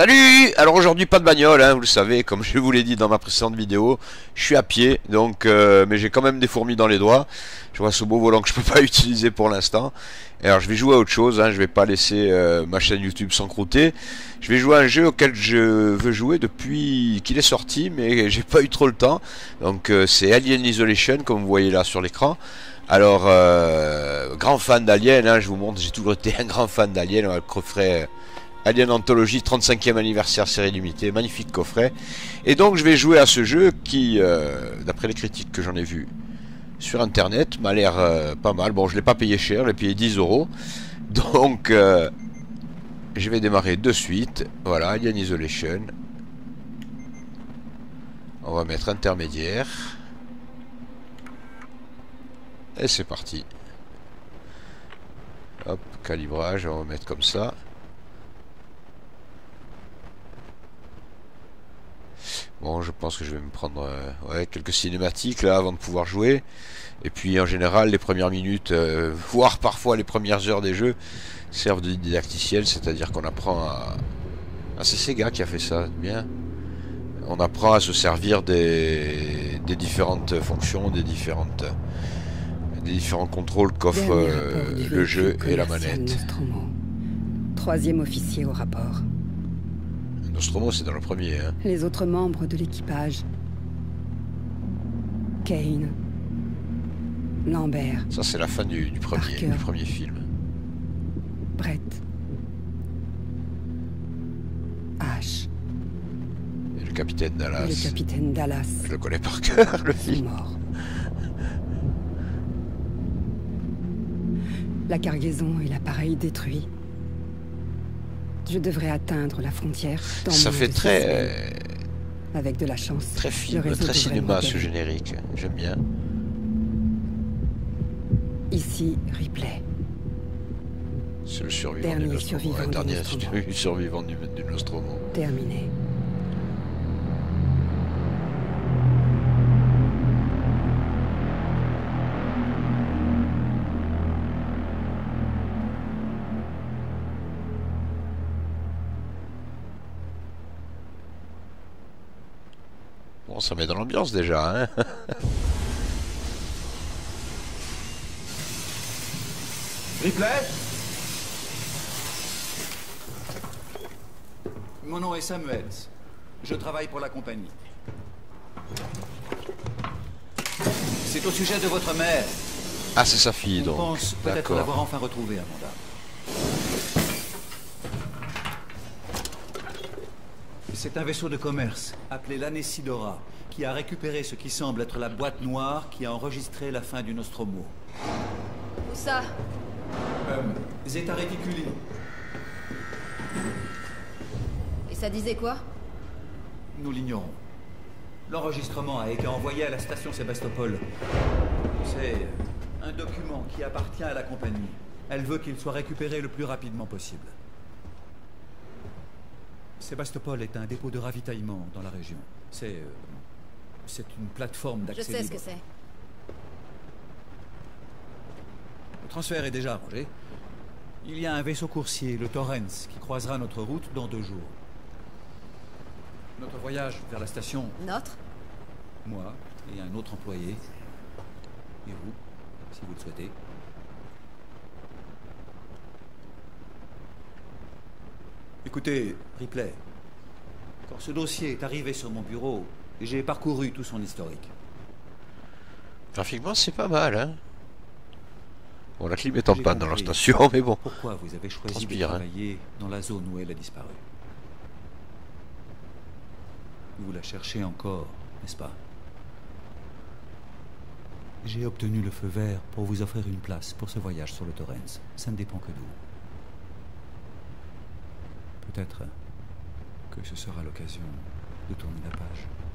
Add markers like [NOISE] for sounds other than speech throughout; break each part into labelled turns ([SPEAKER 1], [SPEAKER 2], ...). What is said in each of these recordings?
[SPEAKER 1] Salut Alors aujourd'hui pas de bagnole, hein, vous le savez, comme je vous l'ai dit dans ma précédente vidéo, je suis à pied, donc euh, mais j'ai quand même des fourmis dans les doigts. Je vois ce beau volant que je peux pas [LAUGHS] utiliser pour l'instant. Alors je vais jouer à autre chose, hein, je vais pas laisser euh, ma chaîne YouTube s'encrouter. Je vais jouer à un jeu auquel je veux jouer depuis qu'il est sorti, mais [LAUGHS] j'ai pas eu trop le temps. Donc euh, c'est Alien Isolation, comme vous voyez là sur l'écran. Alors, grand fan d'Alien, hein, je vous montre, j'ai toujours été un grand fan d'Alien, le coffret Alien Anthology 35e anniversaire série limitée, magnifique coffret. Et donc je vais jouer à ce jeu qui, euh, d'après les critiques que j'en ai vues sur internet, m'a l'air euh, pas mal. Bon, je l'ai pas payé cher, je l'ai payé 10 euros. [LAUGHS] Donc euh, je vais démarrer de suite. Voilà, Alien Isolation. On va mettre intermédiaire. Et c'est parti. Hop, calibrage, on va mettre comme ça. Bon, je pense que je vais me prendre euh, ouais, quelques cinématiques là avant de pouvoir jouer. Et puis en général, les premières minutes, euh, voire parfois les premières heures des jeux, servent de didacticiel, c'est-à-dire qu'on apprend à... Ah, c'est Sega qui a fait ça, bien. On apprend à se servir des, des différentes fonctions, des différentes des différents contrôles qu'offre euh, le jeu et la manette.
[SPEAKER 2] Troisième officier au rapport.
[SPEAKER 1] Nostromo, c'est dans le premier. Hein.
[SPEAKER 2] Les autres membres de l'équipage. Kane. Lambert.
[SPEAKER 1] Ça, c'est la fin du, premier, du premier film.
[SPEAKER 2] Brett. H.
[SPEAKER 1] Et le capitaine Dallas.
[SPEAKER 2] le capitaine Dallas.
[SPEAKER 1] Je le connais par cœur, le film.
[SPEAKER 2] mort. La cargaison et l'appareil détruits. Je devrais atteindre la frontière.
[SPEAKER 1] Ça fait très... Euh,
[SPEAKER 2] Avec de la chance.
[SPEAKER 1] Très film, très cinéma ce générique. J'aime bien.
[SPEAKER 2] Ici, replay.
[SPEAKER 1] C'est le survivant dernier du Nostromo. Survivant dernier [LAUGHS] survivant du, du Nostromo.
[SPEAKER 2] Terminé.
[SPEAKER 1] Ça met dans l'ambiance déjà. Hein
[SPEAKER 3] Ripley? Mon nom est Samuels. Je travaille pour la compagnie. C'est au sujet de votre mère.
[SPEAKER 1] Ah, c'est sa fille, donc.
[SPEAKER 3] Je pense peut-être l'avoir enfin retrouvée, Amanda. C'est un vaisseau de commerce, appelé l'Anesidora, qui a récupéré ce qui semble être la boîte noire qui a enregistré la fin du Nostromo.
[SPEAKER 4] Où ça?
[SPEAKER 3] Euh, Zeta Reticuli.
[SPEAKER 4] Et ça disait quoi?
[SPEAKER 3] Nous l'ignorons. L'enregistrement a été envoyé à la station Sébastopol. C'est un document qui appartient à la compagnie. Elle veut qu'il soit récupéré le plus rapidement possible. Sébastopol est un dépôt de ravitaillement dans la région. C'est... Euh, c'est une plateforme d'accès
[SPEAKER 4] Je sais ce que c'est.
[SPEAKER 3] Le transfert est déjà arrangé. Il y a un vaisseau coursier, le Torrens, qui croisera notre route dans deux jours. Notre voyage vers la station...
[SPEAKER 4] Notre
[SPEAKER 3] Moi et un autre employé. Et vous, si vous le souhaitez. Écoutez, Ripley, quand ce dossier est arrivé sur mon bureau, j'ai parcouru tout son historique.
[SPEAKER 1] Graphiquement, c'est pas mal, hein Bon, la clim est en panne dans la station, mais bon.
[SPEAKER 3] Pourquoi vous avez choisi de hein. travailler dans la zone où elle a disparu Vous la cherchez encore, n'est-ce pas? J'ai obtenu le feu vert pour vous offrir une place pour ce voyage sur le Torrens. Ça ne dépend que de vous. Peut-être que ce sera l'occasion de tourner la page.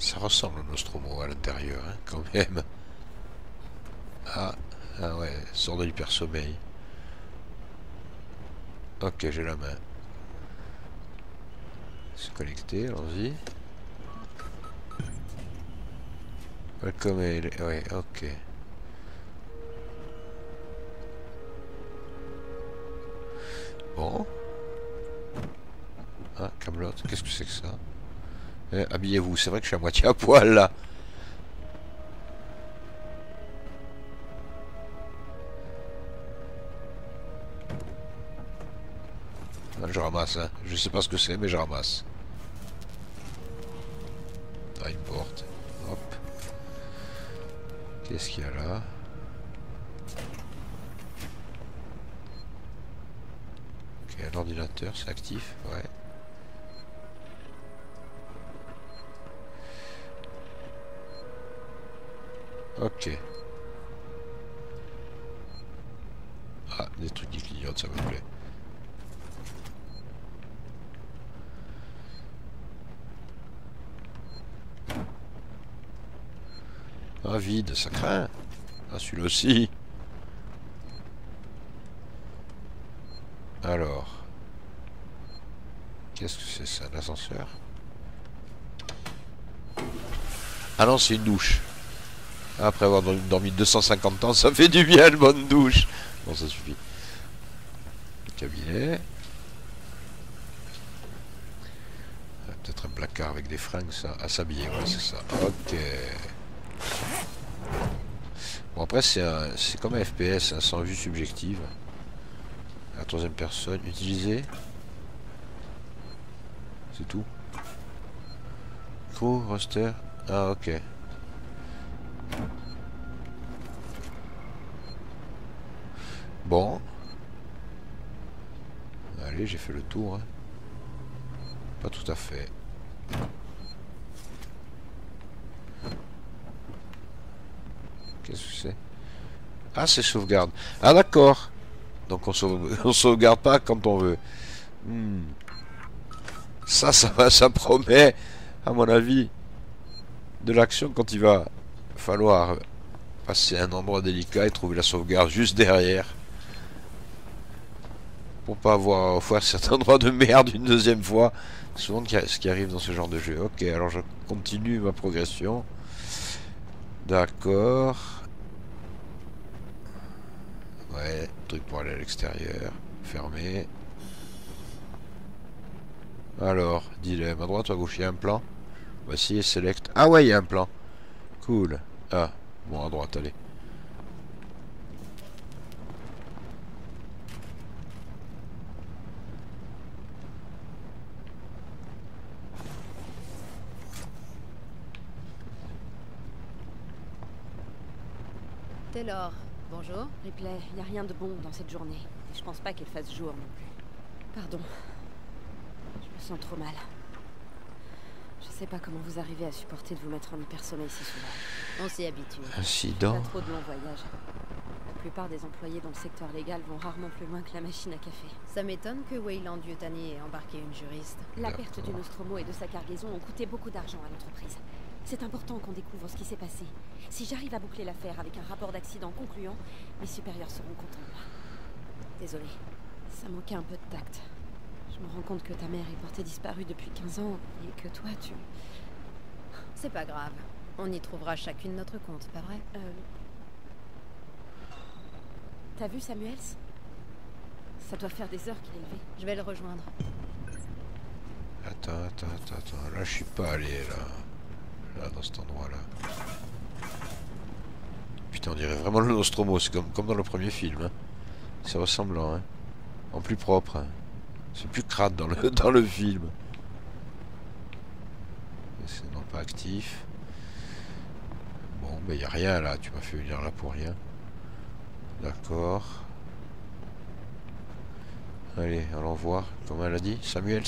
[SPEAKER 1] Ça ressemble au Nostromo à l'intérieur, hein, quand même. Ah, ah ouais, sort de l'hyper sommeil. Ok, j'ai la main. Se connecter, allons-y. Welcome, ouais, ok. Bon. Ah, Camelot, qu'est-ce que c'est que ça? Eh, Habillez-vous, c'est vrai que je suis à moitié à poil là. Ah, je ramasse, hein. je sais pas ce que c'est, mais je ramasse. Ah, une porte. Hop. Qu'est-ce qu'il y a là? L'ordinateur, c'est actif, ouais. Ok. Ah, des trucs qui clignotent, ça me plaît. Ah, vide, ça craint. Ah, celui-là aussi. Alors. Qu'est-ce que c'est ça L'ascenseur? Ah non, c'est une douche. Après avoir dormi 250 ans, ça fait du bien une bonne douche. Bon, ça suffit. Cabinet. Peut-être un placard avec des fringues ça, à s'habiller, ouais, c'est ça. Ok. Bon, après, c'est comme un FPS, hein, sans vue subjective. La troisième personne, utiliser. C'est tout. Crew, roster. Ah, ok. J'ai fait le tour. Hein. Pas tout à fait. Qu'est-ce que c'est? Ah, c'est sauvegarde. Ah, d'accord. Donc on, sauve, [LAUGHS] sauvegarde pas quand on veut. Hmm. Ça, ça va, ça promet, à mon avis, de l'action quand il va falloir passer un endroit délicat et trouver la sauvegarde juste derrière. Pas avoir faire cet endroit [LAUGHS] de merde une deuxième fois. Souvent ce qui arrive dans ce genre de jeu. Ok, alors je continue ma progression. D'accord. Ouais, truc pour aller à l'extérieur. Fermé. Alors, dilemme. À droite ou à gauche, il y a un plan Voici, select. Ah ouais, il y a un plan. Cool. Ah, bon, à droite, allez.
[SPEAKER 4] Taylor, bonjour.
[SPEAKER 5] Ripley, il n'y a rien de bon dans cette journée. Et je pense pas qu'elle fasse jour non plus. Pardon. Je me sens trop mal. Je sais pas comment vous arrivez à supporter de vous mettre en hypersommeil si souvent.
[SPEAKER 4] On s'y habitue.
[SPEAKER 1] Incident.
[SPEAKER 5] Pas trop de longs voyages. La plupart des employés dans le secteur légal vont rarement plus loin que la machine à café.
[SPEAKER 4] Ça m'étonne que Wayland Yutani ait embarqué une juriste.
[SPEAKER 5] La perte du Nostromo et de sa cargaison ont coûté beaucoup d'argent à l'entreprise. C'est important qu'on découvre ce qui s'est passé. Si j'arrive à boucler l'affaire avec un rapport d'accident concluant, mes supérieurs seront contents de moi. Désolée, ça manquait un peu de tact. Je me rends compte que ta mère est portée disparue depuis 15 ans et que toi, tu...
[SPEAKER 4] C'est pas grave. On y trouvera chacune notre compte, pas vrai?
[SPEAKER 5] Euh... T'as vu Samuels? Ça doit faire des heures qu'il est levé.
[SPEAKER 4] Je vais le rejoindre.
[SPEAKER 1] Attends, attends, attends, attends. Là, je suis pas allé, là dans cet endroit-là. Putain, on dirait vraiment le Nostromo, c'est comme, comme dans le premier film. Hein. C'est ressemblant, hein. En plus propre. Hein. C'est plus crade dans le, [LAUGHS] dans le film. C'est non pas actif. Bon, mais il a rien là, tu m'as fait venir là pour rien. D'accord. Allez, allons voir, comment elle a dit, Samuels?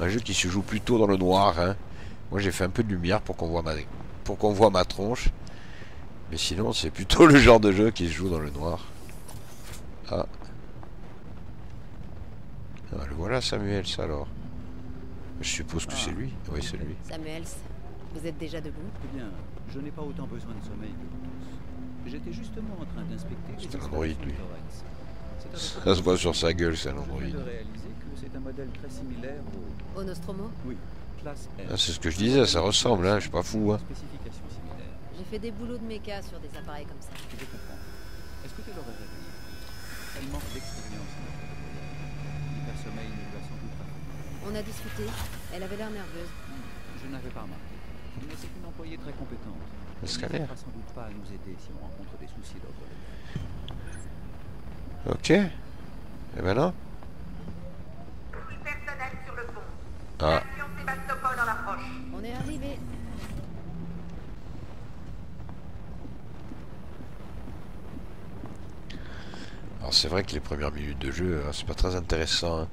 [SPEAKER 1] Un jeu qui se joue plutôt dans le noir. Hein. Moi j'ai fait un peu de lumière pour qu'on voit ma pour qu'on voit ma tronche. Mais sinon c'est plutôt [LAUGHS] le genre de jeu qui se joue dans le noir. Ah. ah le voilà Samuel ça alors. Je suppose que c'est lui. Oui, c'est lui.
[SPEAKER 4] Samuels, vous êtes déjà debout?
[SPEAKER 3] Eh bien, je n'ai pas autant besoin de sommeil que vous tous. J'étais justement en train d'inspecter les
[SPEAKER 1] C'est un
[SPEAKER 3] de
[SPEAKER 1] lui. Ça se voit sur sa gueule,
[SPEAKER 3] très similaire au...
[SPEAKER 4] Nostromo
[SPEAKER 3] Oui.
[SPEAKER 1] Ah, c'est ce que je disais, ça ressemble, hein, je suis pas fou. Hein.
[SPEAKER 4] J'ai fait des boulots de méca sur des appareils comme ça.
[SPEAKER 3] Je comprends. Est-ce que tu l'aurais réveillée Elle manque d'expérience. L'hypersommeil ne lui a sans doute pas.
[SPEAKER 4] On a discuté, elle avait l'air nerveuse.
[SPEAKER 3] Je n'avais pas remarqué. Mais c'est une employée très compétente.
[SPEAKER 1] Le
[SPEAKER 3] Elle n'hésitera sans doute pas à nous aider si on rencontre des soucis d'ordre.
[SPEAKER 1] Ok. Et maintenant
[SPEAKER 6] Plus personnel sur le pont.
[SPEAKER 1] Ah,
[SPEAKER 6] Station Sébastopol en approche.
[SPEAKER 4] On est arrivé.
[SPEAKER 1] alors c'est vrai que les premières minutes de jeu, hein, c'est pas très intéressant. hein.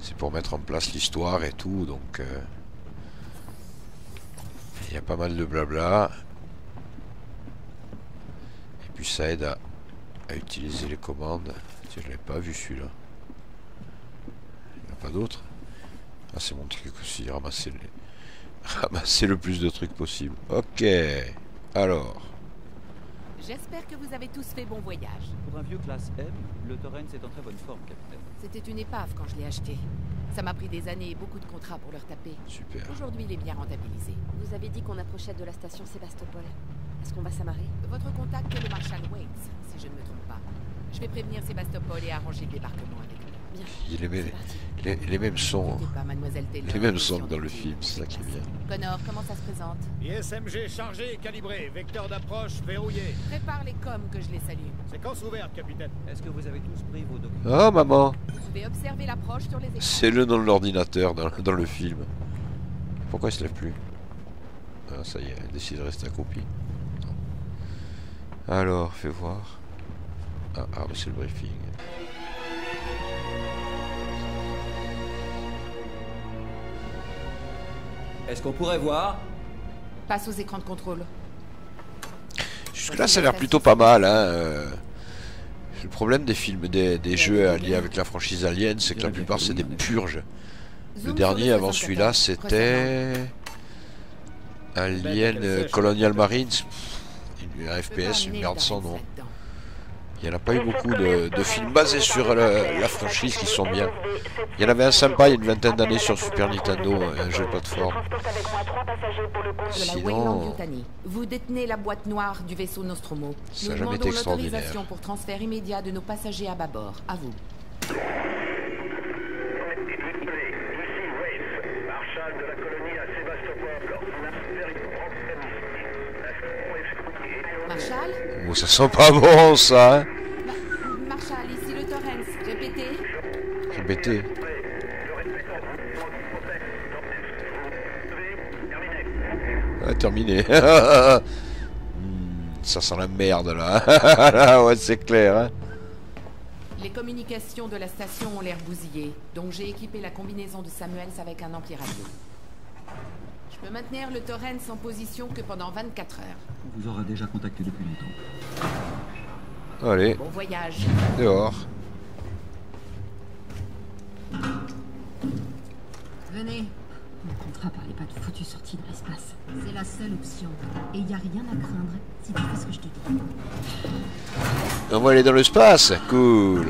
[SPEAKER 1] C'est pour mettre en place l'histoire et tout, donc... euh, Il y a pas mal de blabla. Et puis ça aide à, à utiliser les commandes. Tiens, je l'avais pas vu celui-là. Il n'y en a pas d'autres? Ah, c'est mon truc aussi, ramasser, les... [LAUGHS] ramasser le plus de trucs possible. Ok, alors...
[SPEAKER 7] J'espère que vous avez tous fait bon voyage.
[SPEAKER 3] Pour un vieux classe M, le Torrens est en très bonne forme, capitaine.
[SPEAKER 7] C'était une épave quand je l'ai acheté. Ça m'a pris des années et beaucoup de contrats pour le retaper.
[SPEAKER 1] Super.
[SPEAKER 7] Aujourd'hui, il est bien rentabilisé.
[SPEAKER 5] Vous avez dit qu'on approchait de la station Sébastopol. Est-ce qu'on va s'amarrer
[SPEAKER 7] Votre contact est le Marshal Waits, si je ne me trompe pas. Je vais prévenir Sébastopol et arranger le débarquement avec lui.
[SPEAKER 5] Bien.
[SPEAKER 1] Il est même-
[SPEAKER 5] C'est parti.
[SPEAKER 1] Les, les mêmes sons,
[SPEAKER 7] pas, mademoiselle Taylor.
[SPEAKER 1] les mêmes sons que dans le film, c'est ça qui est bien.
[SPEAKER 7] Connor, comment ça se présente
[SPEAKER 8] ISMG chargé et calibré, vecteur d'approche verrouillé.
[SPEAKER 7] Prépare les coms que je les salue.
[SPEAKER 8] Séquence ouverte, capitaine.
[SPEAKER 3] Est-ce que vous avez tous pris vos documents
[SPEAKER 1] Oh maman,
[SPEAKER 7] Vous pouvez observer l'approche sur les écrans.
[SPEAKER 1] c'est le nom de l'ordinateur dans, dans le film. Pourquoi il se lève plus? Ah ça y est, elle décide de rester accroupie. Alors, fais voir. Ah, ah bah, c'est le briefing.
[SPEAKER 3] Est-ce qu'on pourrait voir?
[SPEAKER 7] Passe aux écrans de contrôle.
[SPEAKER 1] Jusque-là, ça a l'air plutôt pas mal. Hein. euh. Le problème des films, des, des jeux alliés avec la franchise Alien, c'est que la plupart c'est des purges. Le dernier avant celui-là,
[SPEAKER 7] 74.
[SPEAKER 1] c'était Alien Colonial Marines. Un FPS, une merde sans nom. Il n'y en a pas eu beaucoup de, de films basés sur le- la franchise qui sont bien. Il y en avait un sympa il y a une vingtaine d'années sur Super Nintendo, un jeu de plateforme. Sinon.
[SPEAKER 7] Vous détenez la boîte noire du vaisseau Nostromo.
[SPEAKER 1] Ça a
[SPEAKER 7] Nous
[SPEAKER 1] jamais été
[SPEAKER 7] demandons
[SPEAKER 1] extraordinaire.
[SPEAKER 7] l'autorisation pour transfert immédiat de nos passagers à bâbord. À vous.
[SPEAKER 8] Marshal de la colonie à Sébastopol. On a affaire une
[SPEAKER 7] Marshall
[SPEAKER 1] oh, ça sent pas bon ça, hein
[SPEAKER 7] Ma- Marshall, ici le Torrens. Répétez.
[SPEAKER 1] Répétez. Ah, terminé. [LAUGHS] Hmm, ça sent la merde [LAUGHS] là. ouais, c'est clair. Hein.
[SPEAKER 7] Les communications de la station ont l'air bousillées, donc j'ai équipé la combinaison de Samuels avec un ampli radio. Je peux maintenir le Torrens en position que pendant 24 heures.
[SPEAKER 3] On vous aura déjà contacté depuis longtemps.
[SPEAKER 1] Allez,
[SPEAKER 7] Bon voyage.
[SPEAKER 1] dehors.
[SPEAKER 9] Venez. Mon contrat parlait pas de foutue sortie dans l'espace. C'est la seule option. Et y a rien à craindre si tu fais ce que je te dis.
[SPEAKER 1] On va aller dans l'espace. Cool.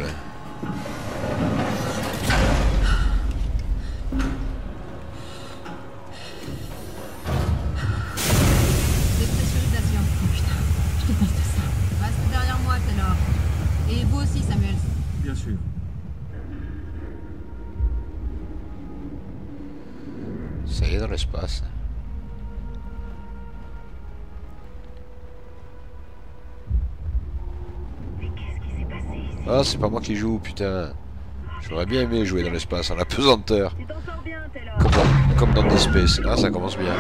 [SPEAKER 1] C'est pas moi qui joue, putain. J'aurais bien aimé jouer dans l'espace en apesanteur. Comme dans, comme dans Dead Space. Ah, ça commence bien.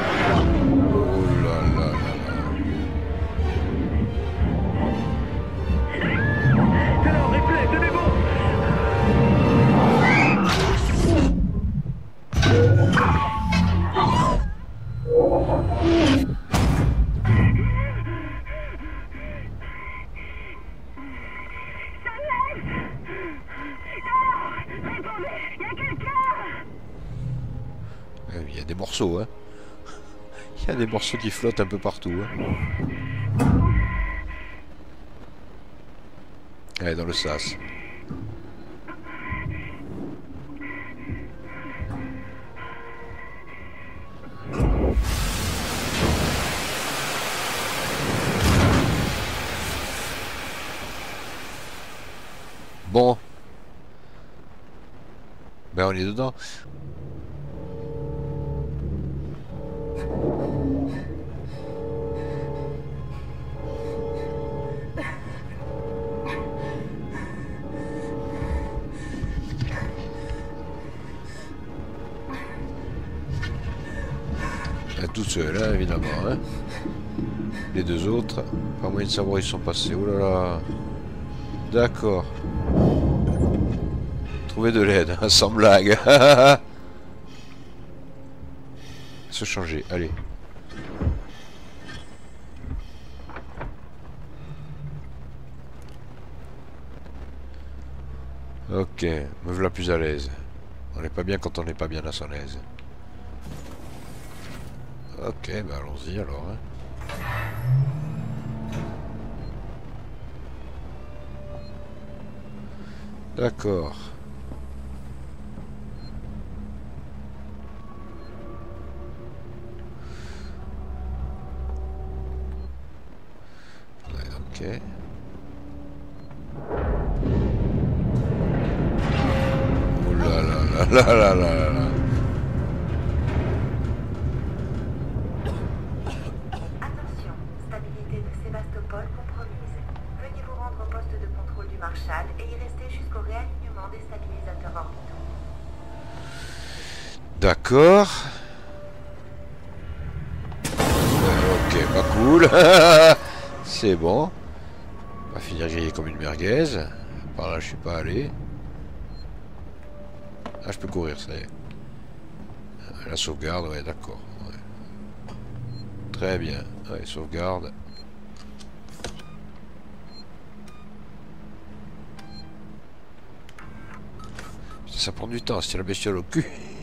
[SPEAKER 1] Morceaux qui flottent un peu partout. Hein. Dans le sas. Bon. Ben on est dedans. Hein. Les deux autres, pas moyen de savoir où ils sont passés. Oh. D'accord. Trouver de l'aide, hein, sans blague. [LAUGHS] Se changer, allez. Ok, me voilà plus à l'aise. On n'est pas bien quand on n'est pas bien à son aise. Ok, bah allons-y alors. Hein. D'accord. Oh là là là là là là là D'accord. Euh, ok, pas cool. [LAUGHS] C'est bon. On va finir grillé comme une merguez. Par là, je suis pas allé. Ah, je peux courir, ça y est. La sauvegarde, ouais, d'accord. Très bien. Ouais, sauvegarde. Ça prend du temps, c'est la bestiole au cul. [LAUGHS]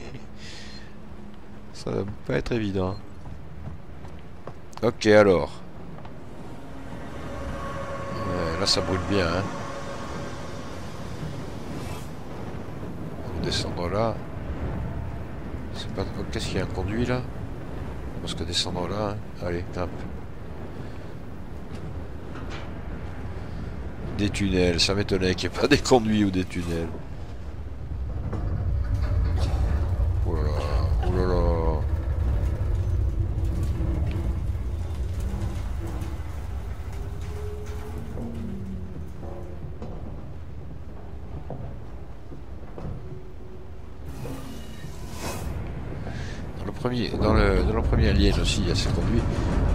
[SPEAKER 1] Ça va pas être évident. Ok, alors. Là, ça brûle bien. Hein. Va descendre là. C'est pas... Qu'est-ce qu'il y a un conduit là? Parce que descendre là. hein. Allez, tape. Des tunnels, ça m'étonnait qu'il n'y ait pas des conduits ou des tunnels. Le, dans le premier Alien aussi, a ces conduits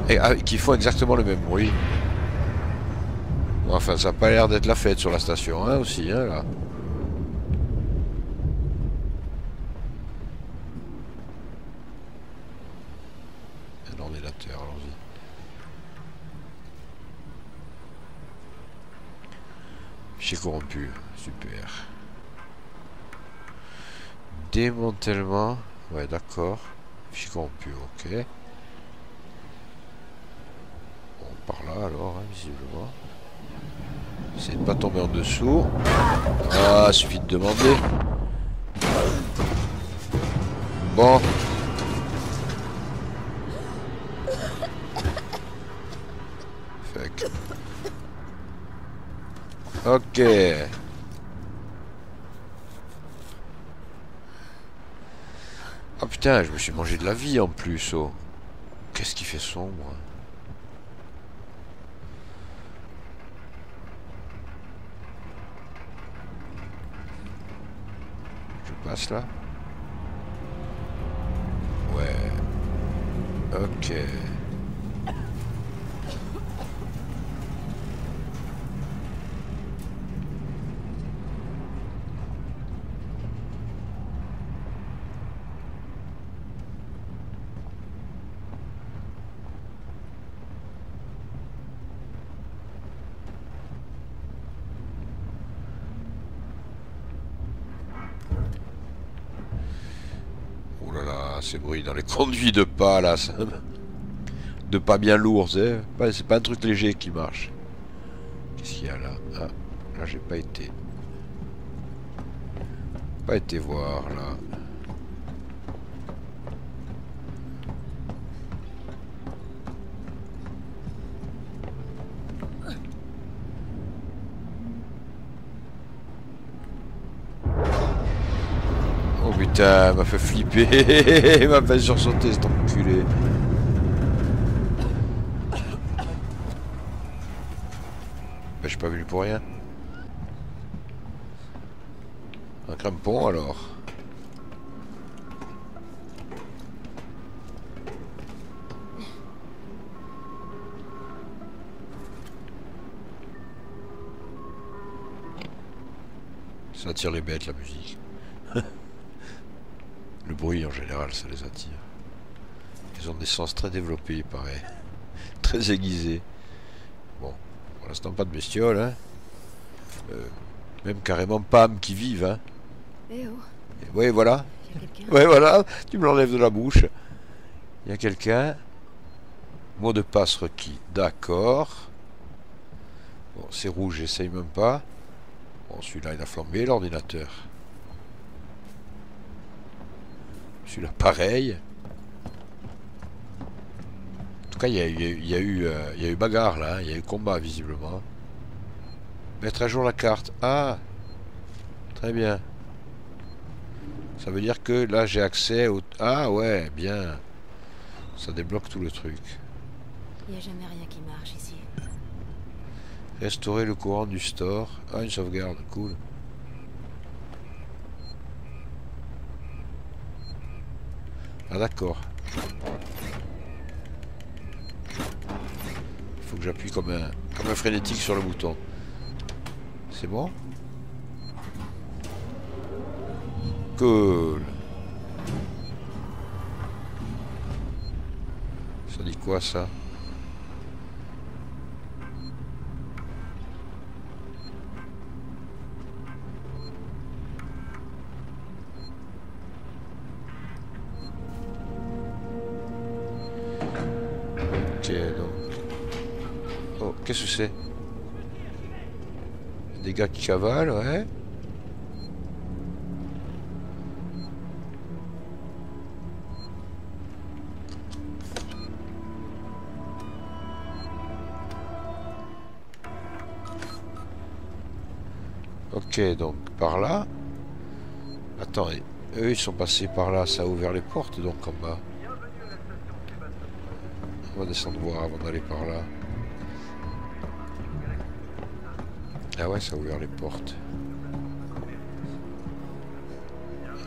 [SPEAKER 1] et, ah, qui font exactement le même bruit. Enfin, ça n'a pas l'air d'être la fête sur la station, hein, aussi, hein, là. Un ordinateur, allons-y. Fichier corrompu, super. Démantèlement, ouais d'accord. Fichier corrompu, ok. Bon, par là alors, hein, visiblement. Essayez de pas tomber en dessous. Ah, suffit de demander. Bon. Fuck. Ok. Ah putain, je me suis mangé de la vie en plus, oh. Qu'est-ce qui fait sombre Je passe là? Ouais. Ok. Dans les conduits de pas là, ça de pas bien lourds, c'est pas, c'est pas un truc léger qui marche. Qu'est-ce qu'il y a là? Ah, là j'ai pas été. Pas été voir là. Putain, m'a fait flipper, [LAUGHS] m'a fait sursauter cet enculé. Ben, je suis pas venu pour rien. Un crampon alors. Ça attire les bêtes la musique. Bruit en général, ça les attire. Ils ont des sens très développés, il paraît. [LAUGHS] Très aiguisés. Bon, pour l'instant, pas de bestioles, hein. Euh, même carrément pas âmes qui vivent, hein.
[SPEAKER 4] Eh oh,
[SPEAKER 1] Oui, voilà. Ouais, voilà. Tu me l'enlèves de la bouche. Il y a quelqu'un. Mot de passe requis. D'accord. Bon, c'est rouge, j'essaye même pas. Bon, celui-là, il a flambé, l'ordinateur. Celui-là, pareil. En tout cas, il y a, il y a- il y a eu, euh, il y a eu bagarre, là. hein. Il y a eu combat, visiblement. Mettre à jour la carte. Ah Très bien. Ça veut dire que là, j'ai accès au... Ah ouais, bien. Ça débloque tout le truc.
[SPEAKER 5] Y a jamais rien qui marche ici.
[SPEAKER 1] Restaurer le courant du store. Ah, une sauvegarde, cool. Ah d'accord. Il faut que j'appuie comme un, comme un frénétique sur le bouton. C'est bon? Cool. Ça dit quoi ça? C'est? Des gars qui cavalent, ouais. Ok, donc par là. Attends, eux ils sont passés par là, ça a ouvert les portes donc en bas. On va descendre voir avant d'aller par là. Ah ouais, ça a ouvert les portes.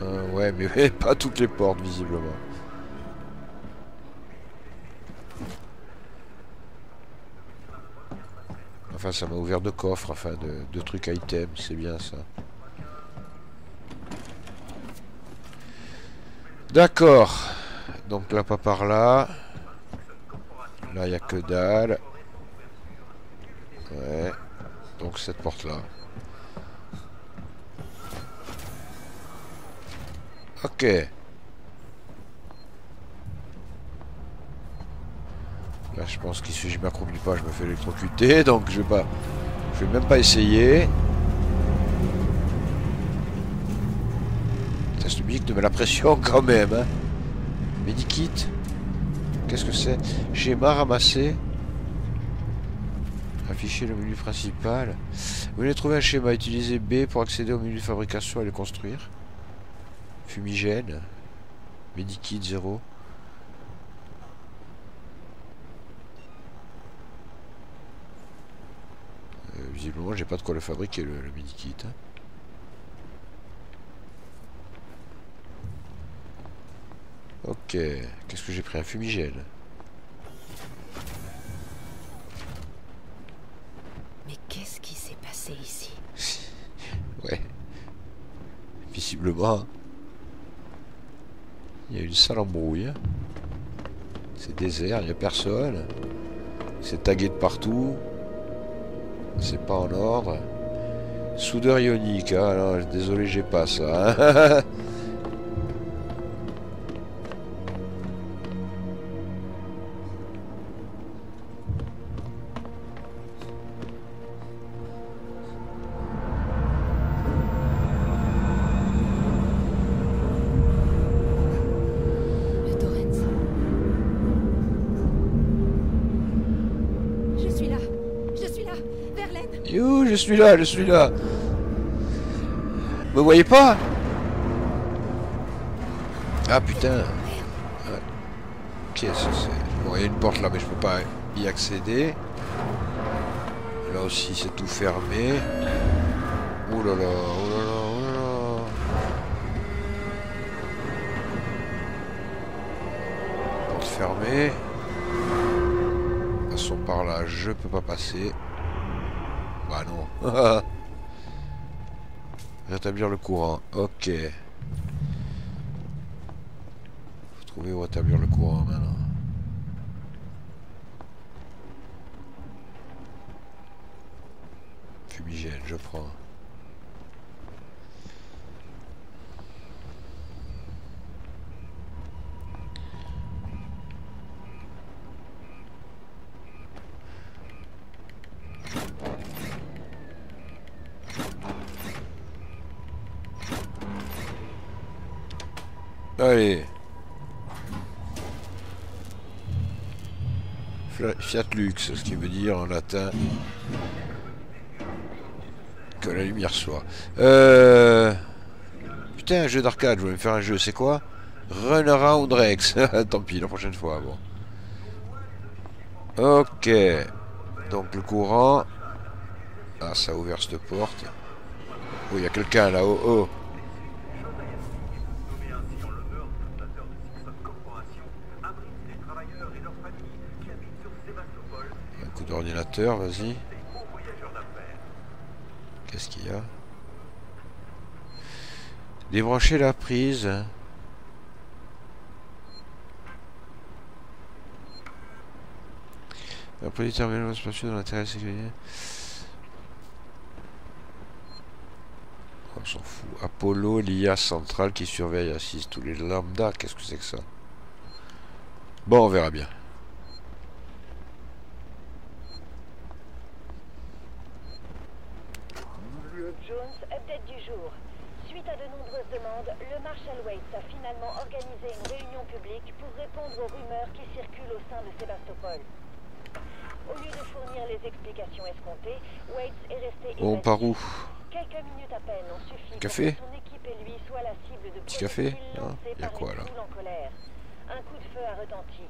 [SPEAKER 1] Ah ouais, mais [LAUGHS] pas toutes les portes visiblement. Enfin, ça m'a ouvert deux coffres, enfin, de, de trucs items, c'est bien ça. D'accord. Donc là, pas par là. Là, il n'y a que dalle. Ouais. Donc cette porte-là. Ok. Là, je pense qu'il si je m'accroupis pas, je me fais électrocuter. [LAUGHS] Donc, je vais pas... Je vais même pas essayer. Cette musique te met la pression [LAUGHS] quand même. Hein. Qu'est-ce que c'est? Schéma ramassé. Afficher le menu principal. Vous voulez trouver un schéma. Utilisez B pour accéder au menu de fabrication et le construire. Fumigène. Medikit 0. Euh, visiblement, j'ai pas de quoi le fabriquer, le, le medikit. hein. Ok. Qu'est-ce que j'ai pris? Un fumigène.
[SPEAKER 5] Mais qu'est-ce qui s'est passé ici
[SPEAKER 1] Ouais. Il y a une sale embrouille. C'est désert, il n'y a personne. C'est tagué de partout. C'est pas en ordre. Soudeur ionique, hein. Non, désolé, j'ai pas ça. hein. [LAUGHS] suis là, je suis là. Vous voyez pas? Ah putain. Qu'est-ce que c'est Bon, il y a une porte là, mais je peux pas y accéder. Là aussi, c'est tout fermé. Oh là là, oh là là, là là. Porte fermée. Passons par là, je peux pas passer. Bah non. [LAUGHS] Rétablir le courant. Ok. Faut trouver où rétablir le courant maintenant. Fumigène, je prends. Allez. Fla- Fiat Lux, ce qui veut dire en latin que la lumière soit. Euh... Putain, un jeu d'arcade, je voulais me faire un jeu, c'est quoi? Run Around Rex. [LAUGHS] Tant pis, la prochaine fois, bon. Ok. Donc le courant. Ah, ça a ouvert cette porte. Oh, il y a quelqu'un là-haut. Oh.
[SPEAKER 8] Nommé ainsi en l'honneur du fondateur de Simpson Corporation, abrite les travailleurs et leurs familles qui habitent sur Sébastopol,
[SPEAKER 1] Un vas-y. Qu'est-ce qu'il y a? Débrancher la prise. Après du terminal spatiaux dans l'intérêt sécurité. On s'en fout. Apollo, l'IA centrale qui surveille et assiste tous les lambda. Qu'est-ce que c'est que ça? Bon, on verra bien.
[SPEAKER 6] Jones, update du jour. Suite à de nombreuses demandes, le Marshal Waits a finalement organisé une réunion publique pour répondre aux rumeurs qui circulent au sein de Sébastopol. Au lieu de fournir les explications escomptées, Waits est resté
[SPEAKER 1] On
[SPEAKER 6] évasif.
[SPEAKER 1] part où
[SPEAKER 6] Quelques minutes à peine ont suffi
[SPEAKER 1] Café
[SPEAKER 6] pour que son équipe et lui soient la cible de
[SPEAKER 1] Petit café Hein
[SPEAKER 6] lancés
[SPEAKER 1] Y a
[SPEAKER 6] par
[SPEAKER 1] quoi, là
[SPEAKER 6] foule en colère. Un coup de feu a retenti.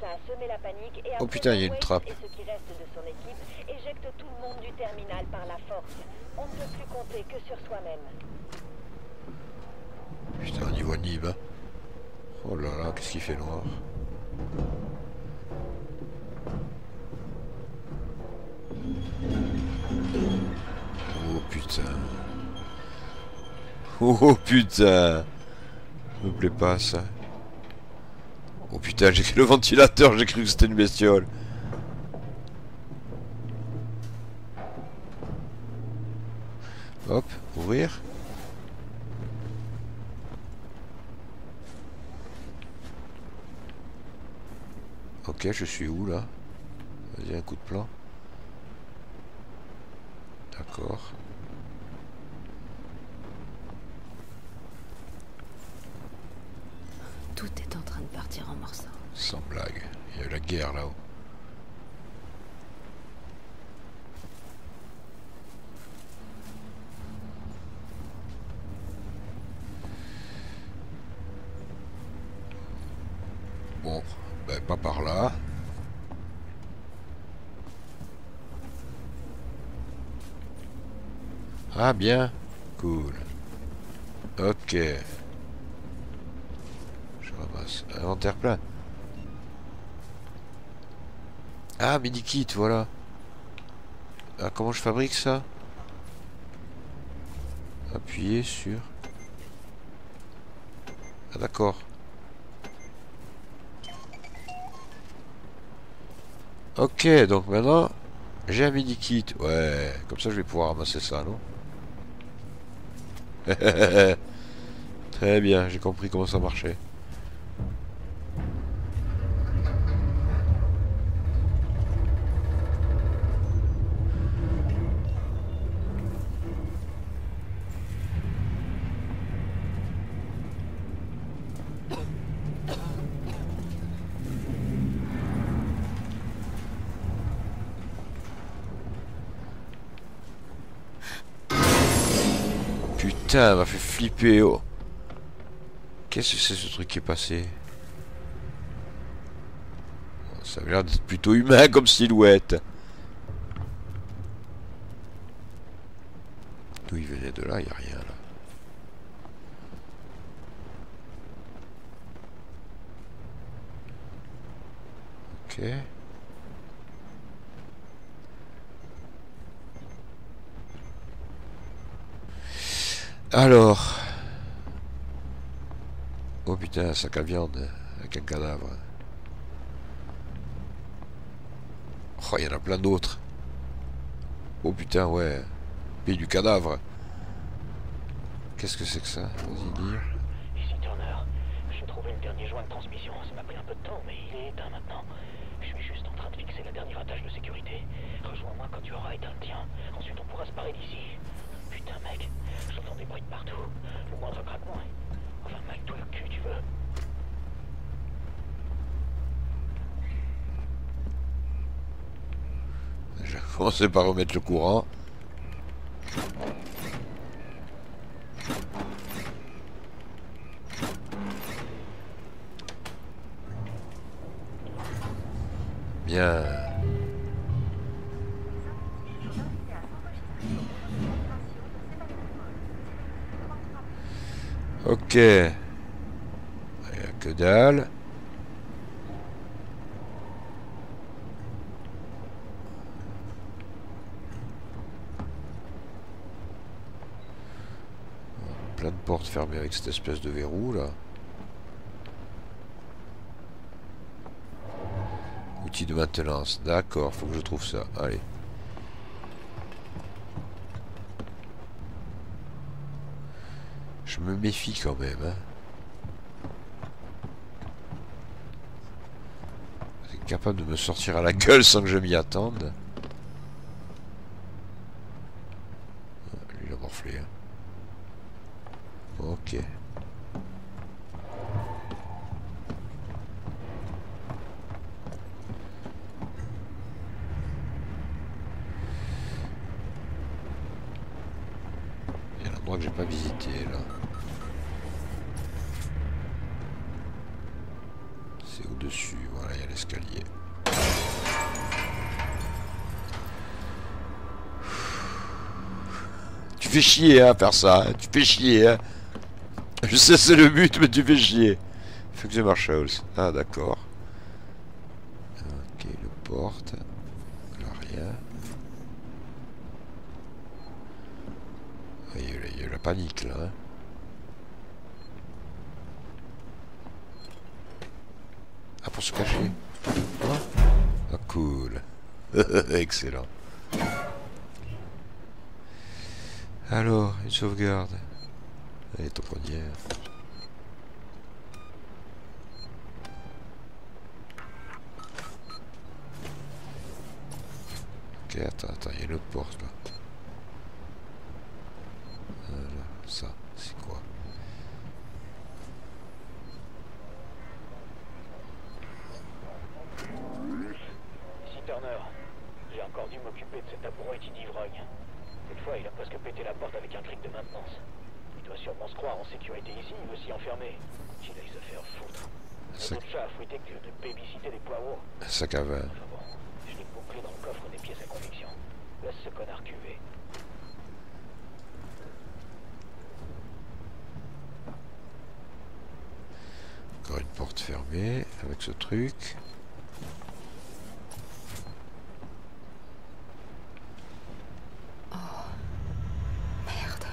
[SPEAKER 6] Ça a semé la panique et
[SPEAKER 1] Oh, putain, il y a une trappe.
[SPEAKER 6] Et ceux qui restent de son équipe éjectent tout le monde du terminal par la force. On ne peut plus compter que sur soi-même.
[SPEAKER 1] Putain, voit Nib. hein. Oh là là, qu'est-ce qu'il fait noir. Putain. Oh putain. Me plaît pas ça. Oh putain, j'ai cru le ventilateur, j'ai cru que c'était une bestiole. Hop, ouvrir. Ok, je suis où là? Vas-y, un coup de plan. D'accord.
[SPEAKER 4] Tout est en train de
[SPEAKER 1] Sans blague. Il y a eu la guerre là-haut. Bon, ben pas par là. Ah bien, cool. Ok. Je ramasse. Inventaire plein. Ah, mini kit, voilà. Ah, comment je fabrique ça? Appuyer sur... Ah, d'accord. Ok, donc maintenant, j'ai un mini kit. Ouais, comme ça je vais pouvoir ramasser ça, non? [LAUGHS] Très bien, j'ai compris comment ça marchait. Putain, m'a fait flipper. Oh. Qu'est-ce que c'est ce truc qui est passé? Ça a l'air d'être plutôt humain [LAUGHS] comme silhouette. D'où il venait de là, il a rien là. Ok. Alors. Oh putain, un sac à viande avec un cadavre. Oh, il y en a plein d'autres. Oh putain, ouais. Pays du cadavre. Qu'est-ce que c'est que ça Vas-y.
[SPEAKER 10] Ici Turner. J'ai trouvé le dernier joint de transmission. Ça m'a pris un peu de temps, mais il est éteint maintenant. Je suis juste en train de fixer la dernière attache de sécurité. Rejoins-moi quand tu auras éteint le tien. Ensuite, on pourra se barrer d'ici. Putain, mec. J'entends des bruits de partout. Le moindre craquement. Enfin, mec, toi le cul, tu veux.
[SPEAKER 1] Je vais par remettre le courant. Que dalle. Plein de portes fermées avec cette espèce de verrou là. Outil de maintenance. D'accord, faut que je trouve ça. Allez. Me méfie quand même. Hein. Capable de me sortir à la gueule sans que je m'y attende. Ah, Lui il a morflé. hein. Ok. Il y a un endroit que j'ai pas visité là. C'est au-dessus, voilà, il y a l'escalier. Tu fais chier hein, à faire ça, hein, tu fais chier. Hein. Je sais c'est le but, mais tu fais chier. Faut que j'ai Marshalls. Ah d'accord. Ok, le porte. Ah, Il y, a la- il y a eu la panique là. hein. Ah pour se cacher. Ah, Ah, cool. [LAUGHS] Excellent. Alors, une sauvegarde. Allez, ton poignard. Ok, attends, attends, il y a une autre porte là. Voilà, ça, c'est quoi
[SPEAKER 10] Ici Turner. J'ai encore dû m'occuper de cet abruti d'ivrogne. Cette fois, il a presque pété la porte avec un cric de maintenance. Il doit sûrement se croire en sécurité ici, mais aussi enfermé. Qu'il aille se faire foutre.
[SPEAKER 1] Ça-
[SPEAKER 10] Un autre chat à fouetter que de babysitter des poireaux.
[SPEAKER 1] Un sac à vin.
[SPEAKER 10] Je l'ai bouclé dans le coffre des pièces à conviction. Laisse ce connard cuver.
[SPEAKER 1] Encore une porte fermée avec ce truc.
[SPEAKER 2] Merde.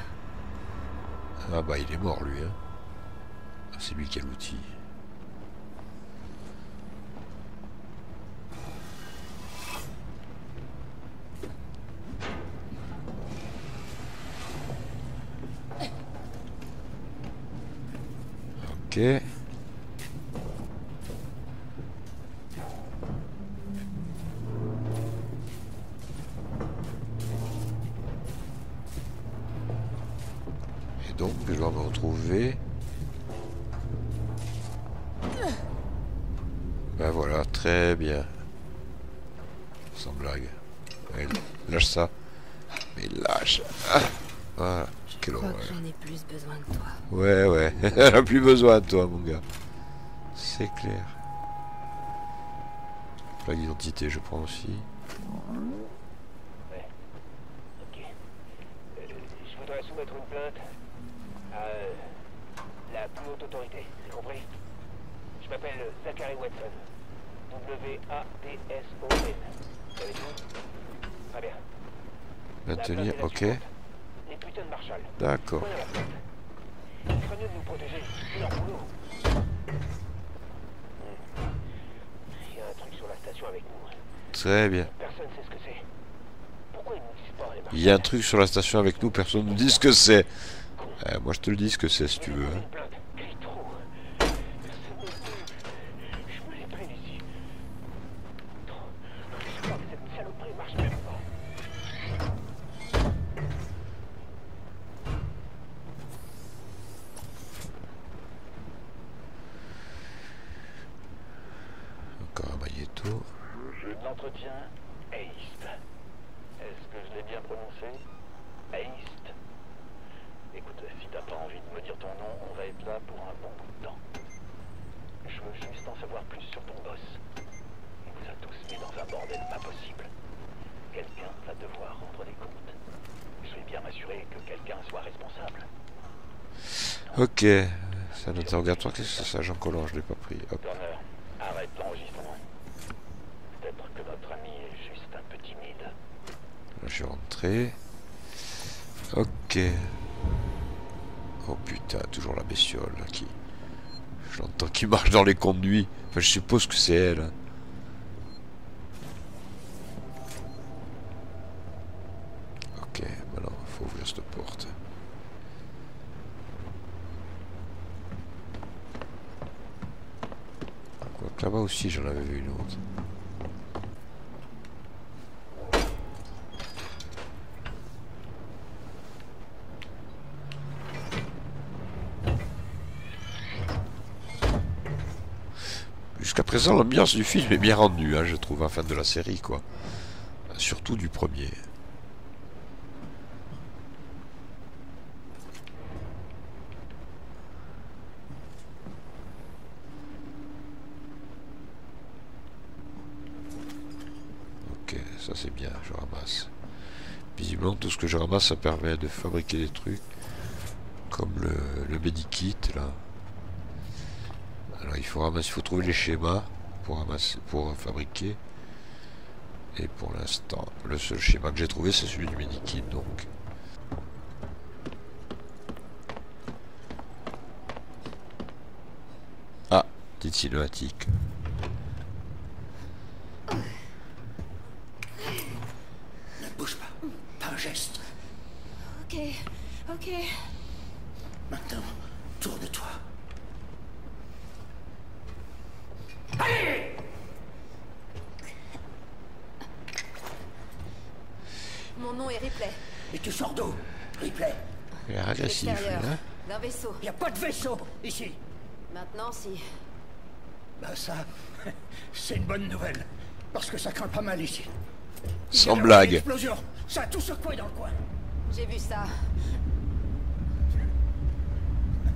[SPEAKER 1] Ah bah il est mort lui. Hein. Ah, C'est lui qui a l'outil. Ok.
[SPEAKER 4] Besoin toi,
[SPEAKER 1] mon gars. C'est clair. Plaque d'identité, je prends aussi.
[SPEAKER 10] Ouais. Ok. Euh, je voudrais soumettre une plainte à euh, la plus haute autorité, c'est compris? Je m'appelle Zachary Watson. W-A-T-S-O-N. Vous avez tout Très bien.
[SPEAKER 1] Maintenir, ok.
[SPEAKER 10] suivante. Les putains de Marshall.
[SPEAKER 1] D'accord.
[SPEAKER 10] De nous protéger. C'est leur boulot. Il y a un truc sur la station avec nous.
[SPEAKER 1] Très bien.
[SPEAKER 10] Personne sait ce que c'est. Pourquoi ils nous disent pas les
[SPEAKER 1] Il y a un truc sur la station avec nous, personne ne nous dit ce que c'est. Euh, moi, je te le dis ce que c'est si tu veux. hein.
[SPEAKER 10] Une plainte. Crie trop. Personne ne peut. Je me les pèle ici. Non. Je crois que cette saloperie marche même pas.
[SPEAKER 1] Encore un magnéto.
[SPEAKER 10] L'entretien Eist. Est-ce que je l'ai bien prononcé Eist. Écoute, si t'as pas envie de me dire ton nom, on va être là pour un bon bout de temps. Je veux juste en savoir plus sur ton boss. Il vous a tous mis dans un bordel pas possible. Quelqu'un va devoir rendre des comptes. Je vais bien m'assurer que quelqu'un soit responsable.
[SPEAKER 1] Ok. C'est un interrogatoire. Qu'est-ce que c'est ça, Jean Collin Je l'ai pas pris. Hop.
[SPEAKER 10] Turner, arrête l'enregistrement. Peut-être que notre ami est juste un peu timide.
[SPEAKER 1] Là, je suis rentré. Ok. Oh putain, toujours la bestiole là, qui. J'entends qui marche dans les conduits. Enfin, je suppose que c'est elle. hein. Ok, maintenant, faut ouvrir cette porte. Quoique là-bas aussi, j'en avais vu une autre. Jusqu'à présent, l'ambiance du film est bien rendue, hein, je trouve, enfin de la série, quoi. Surtout du premier. Ok, ça c'est bien, je ramasse. Visiblement, tout ce que je ramasse, ça permet de fabriquer des trucs. Comme le, medikit, là. Alors il faut ramasser, il faut trouver les schémas pour ramasser, pour fabriquer. Et pour l'instant, le seul schéma que j'ai trouvé, c'est celui du medikit, donc. Ah, petite cinématique.
[SPEAKER 11] Ne bouge pas. Pas un geste.
[SPEAKER 5] Ok, ok.
[SPEAKER 11] Maintenant, tourne-toi.
[SPEAKER 5] Mon nom est Ripley.
[SPEAKER 11] Et tu sors d'où Ripley
[SPEAKER 1] Il est agressif,
[SPEAKER 5] L'extérieur,
[SPEAKER 1] hein
[SPEAKER 5] d'un vaisseau.
[SPEAKER 11] Y a pas de vaisseau ici.
[SPEAKER 5] Maintenant, si.
[SPEAKER 11] Bah ça, [LAUGHS] c'est une bonne nouvelle. Parce que ça craint pas mal ici.
[SPEAKER 1] Sans blague.
[SPEAKER 11] explosion. Ça a tout secoué dans le coin.
[SPEAKER 5] J'ai vu ça.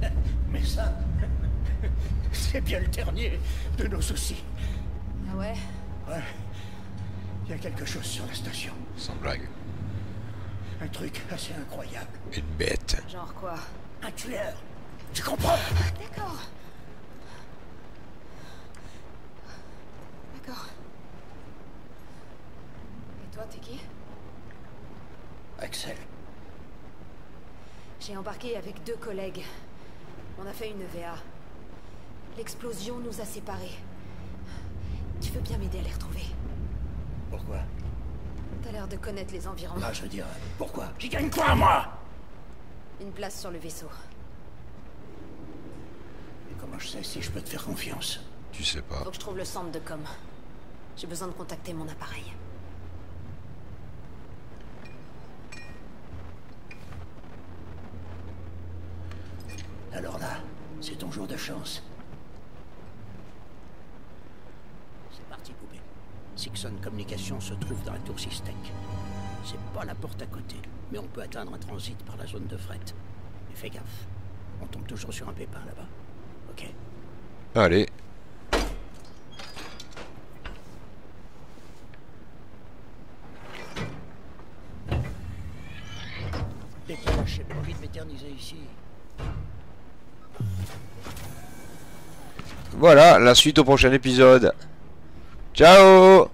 [SPEAKER 5] [LAUGHS]
[SPEAKER 11] Mais ça, [LAUGHS] c'est bien le dernier de nos soucis.
[SPEAKER 5] Ah ouais?
[SPEAKER 11] Ouais. Il y a quelque chose sur la station.
[SPEAKER 1] Sans blague.
[SPEAKER 11] Un truc assez incroyable.
[SPEAKER 1] Une bête.
[SPEAKER 5] Genre quoi?
[SPEAKER 11] Un tueur. Tu comprends?
[SPEAKER 5] D'accord. D'accord. Et toi, t'es qui?
[SPEAKER 11] Axel.
[SPEAKER 5] J'ai embarqué avec deux collègues. On a fait une EVA. L'explosion nous a séparés. Tu veux bien m'aider à les retrouver?
[SPEAKER 11] Pourquoi?
[SPEAKER 5] T'as l'air de connaître les environs.
[SPEAKER 11] Ah, je veux dire, pourquoi? J'y gagne quoi, moi?
[SPEAKER 5] Une place sur le vaisseau.
[SPEAKER 11] Comment je sais si je peux te faire confiance
[SPEAKER 1] Tu sais pas.
[SPEAKER 5] Faut que je trouve le centre de com. J'ai besoin de contacter mon appareil.
[SPEAKER 11] Alors là, c'est ton jour de chance. C'est parti, poupée. Sixon Communication se trouve dans la tour Systec. C'est pas la porte à côté, mais on peut atteindre un transit par la zone de fret. Mais fais gaffe, on tombe toujours sur un pépin là-bas. Ok
[SPEAKER 1] Allez.
[SPEAKER 11] Dépêche, j'ai pas envie de m'éterniser ici.
[SPEAKER 1] Voilà, la suite au prochain épisode. Ciao